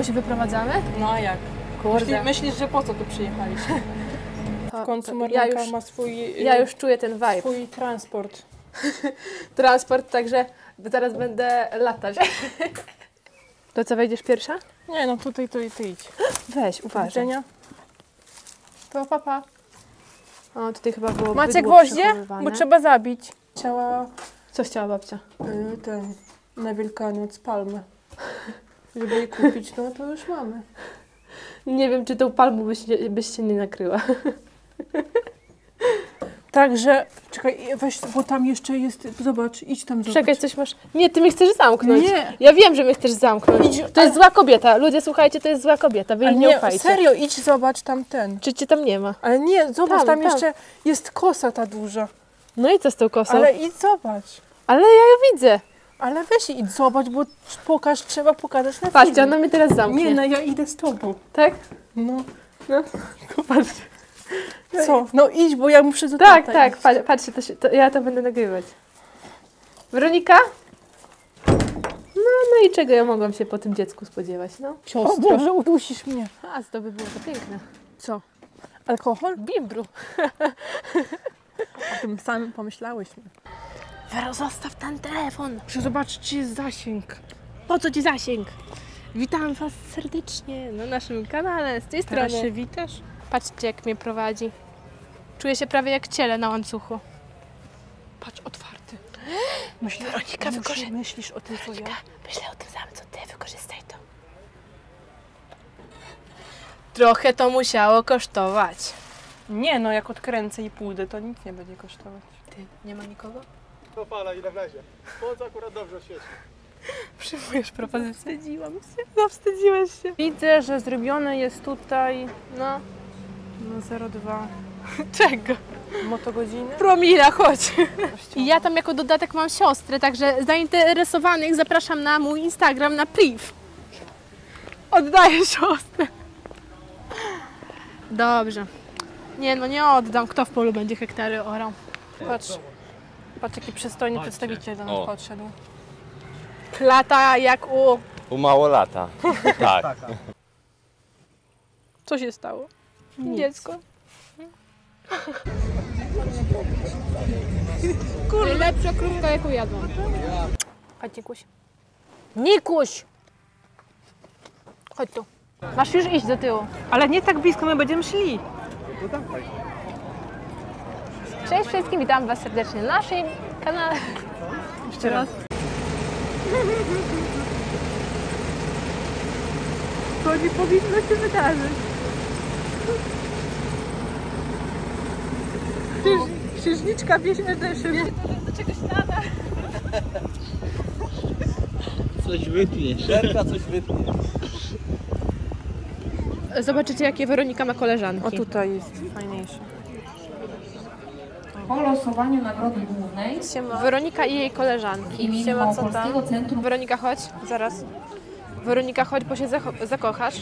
domu się wyprowadzamy? No a jak? Kurde. Myśli, myślisz, że po co tu przyjechaliśmy? W końcu Marlenka ja już, ma swój, ja już czuję ten vibe. swój transport. Transport, także zaraz będę latać. To co, wejdziesz pierwsza? Nie no, tutaj to ty idź. Weź, uważaj. To papa. O, tutaj chyba było Macie gwoździe? Bo trzeba zabić. Chciała Co chciała babcia? y, ten na Wielkanoc palmę. Żeby jej kupić, no to już mamy. Nie wiem, czy tą palmą byś, byś się nie nakryła. Także, czekaj, weź, bo tam jeszcze jest, zobacz, idź tam zobacz. Czekaj, coś masz... Nie, ty mnie chcesz zamknąć. Nie. Ja wiem, że mnie chcesz zamknąć. Idź, To jest zła kobieta. Ludzie, słuchajcie, to jest zła kobieta. Wy Ale jej nie nie, ufajcie. serio, idź zobacz tam ten. Czy cię tam nie ma? Ale nie, zobacz, Tam, tam, tam. jeszcze jest kosa ta duża. No i co z tą kosą? Ale Ale, idź zobacz. ja ją widzę. Ale weź idź zobacz, bo pokaż, trzeba pokazać na Patrzcie, ona mnie teraz zamknie. Nie, no ja idę z tobą. Tak? No. No. Patrzcie. Co? No idź, bo ja muszę do Tak, tata tak, iść. pa- patrzcie, to się, to ja to będę nagrywać. Weronika? No, no i czego ja mogłam się po tym dziecku spodziewać, no? O Siostro. Boże, udusisz mnie. A, to by było to piękne. Co? Alkohol? Bimbru. O tym samym pomyślałyśmy. Wero, zostaw ten telefon. Muszę zobaczyć, czy jest zasięg. Po co ci zasięg? Witam was serdecznie na naszym kanale z tej Teraz strony. się witasz? Patrzcie, jak mnie prowadzi. Czuję się prawie jak ciele na łańcuchu. Patrz, otwarty. Myślisz, Weronika, wykorzy- myślisz o tym, co ja? Myślę o tym samym, co ty. Wykorzystaj to. Trochę to musiało kosztować. Nie, no jak odkręcę i pójdę, to nic nie będzie kosztować. Ty, nie ma nikogo? To fala ile wlezie. Słońce akurat dobrze świeci. Przyjmujesz propozycję? Wstydziłam się. Zawstydziłeś się. Widzę, że zrobione jest tutaj No. no 0,2 Czego? motogodziny. Promila, chodź. I ja tam jako dodatek mam siostrę, także zainteresowanych zapraszam na mój Instagram na priv. Oddaję siostrę. Dobrze. Nie no, nie oddam. Kto w polu będzie hektary orał? Patrz, patrz jaki przystojny przedstawiciel do nas O. podszedł. Klata jak u... U małolata. Tak. Co się stało? Dziecko. Kurde. Najlepsza krówka, jaką jadłam. Chodź, Nikuś. Nikuś! Chodź tu. Masz już iść do tyłu. Ale nie tak blisko, my będziemy szli. Cześć wszystkim, witam Was serdecznie na naszym kanale. Jeszcze raz. To nie powinno się wydarzyć. Księżniczka wieś Edeszy. Do czegoś nada. Coś wytnie. Szerka coś wytnie. Zobaczycie, jakie Weronika ma koleżanki. O tutaj jest fajniejsze. Po losowaniu nagrody głównej Weronika i jej koleżanki. Siema, co tam? Centrum Weronika, chodź. Zaraz. Weronika, chodź, bo się zakochasz.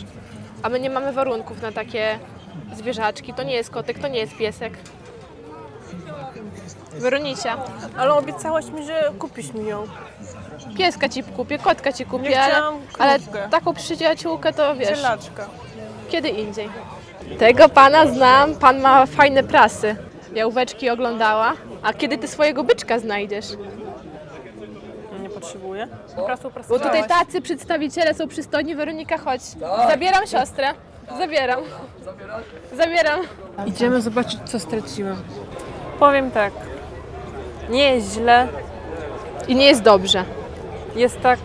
A my nie mamy warunków na takie zwierzaczki. To nie jest kotek, to nie jest piesek. Weronicia, Ale obiecałaś mi, że kupisz mi ją. pieska ci kupię, kotka ci kupię, Nie ale, ale taką przyjaciółkę to wiesz, Cielaczka. kiedy indziej. Tego pana znam, pan ma fajne prasy. Jałóweczki oglądała. A kiedy ty swojego byczka znajdziesz? Ja nie potrzebuję. Prasu Bo tutaj tacy przedstawiciele są przystojni. Weronika, chodź. Zabieram siostrę. Zabieram. Zabieram. Idziemy zobaczyć, co straciłam. Powiem tak. Nie jest źle, I nie jest dobrze. jest tak.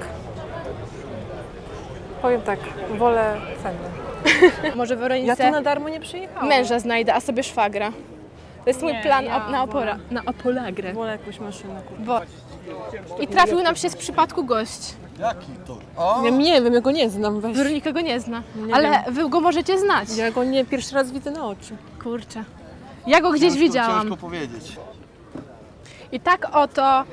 Powiem tak, wolę cenę. Może Ja Weronice tu na darmo nie przyjechałam. męża znajdę, a sobie szwagra. To jest mój Nie, plan ja op- na, opora, na opolagrę. Wolę jakąś maszynę kupić. Bo... I trafił nam się z przypadku gość. Jaki to? O! Ja nie wiem, ja go nie znam. Weź. Weronika go nie zna, Nie ale wy go możecie znać. Ja go nie pierwszy raz widzę na oczy. Kurczę. Ja go gdzieś Ciężko- widziałam. Ciężko powiedzieć. I tak oto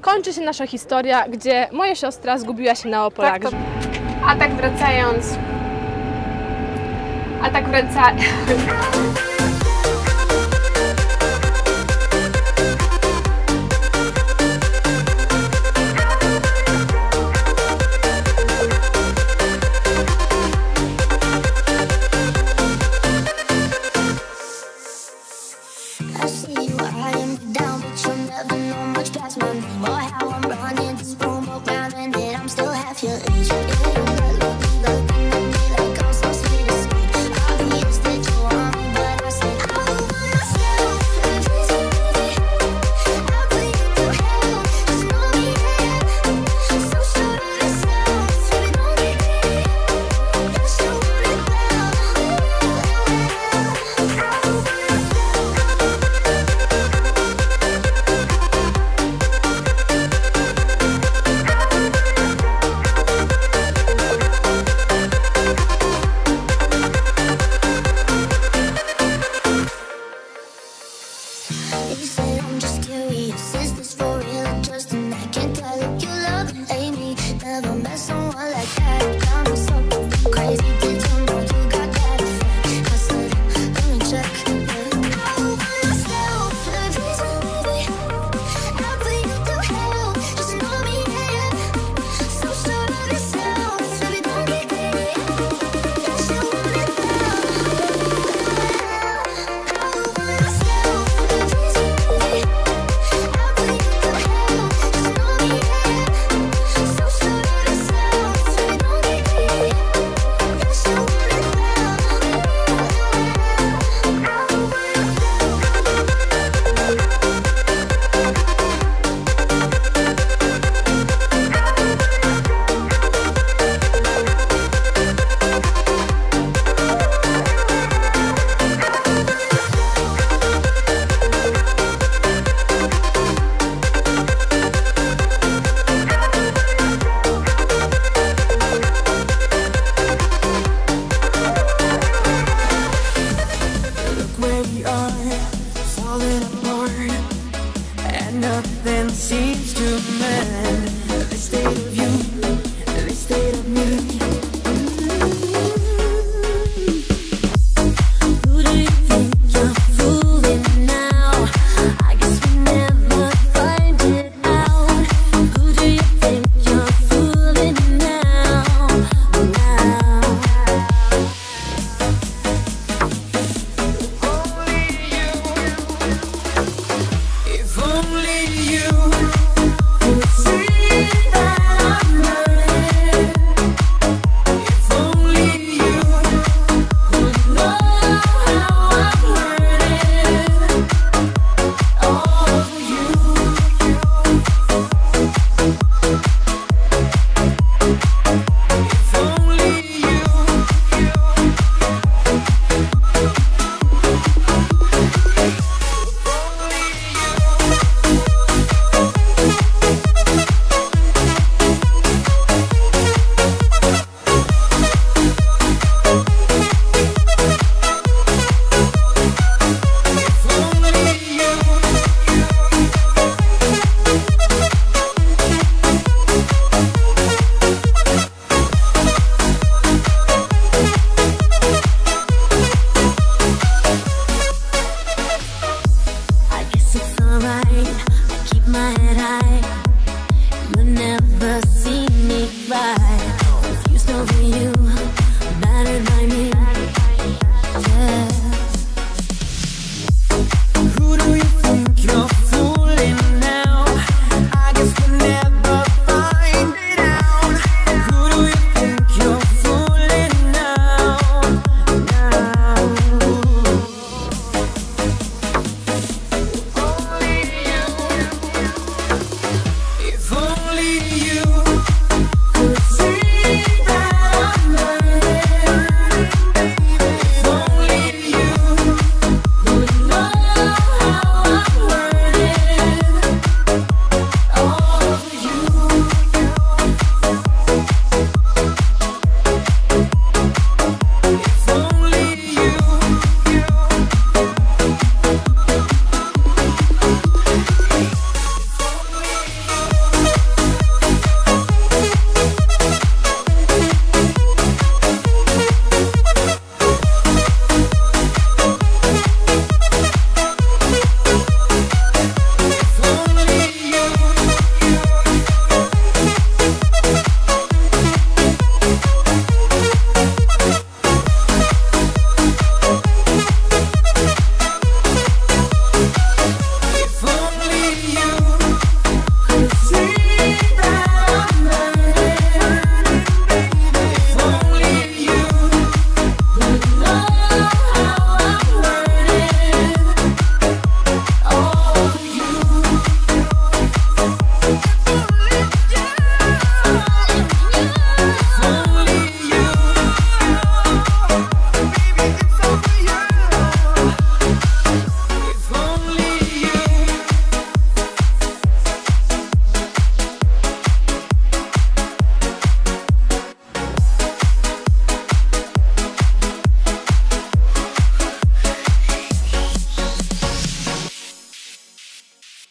kończy się nasza historia, gdzie moja siostra zgubiła się na opolagrze. Tak, A tak wracając... A tak wraca... nothing seems to mend this state of you, this state of me.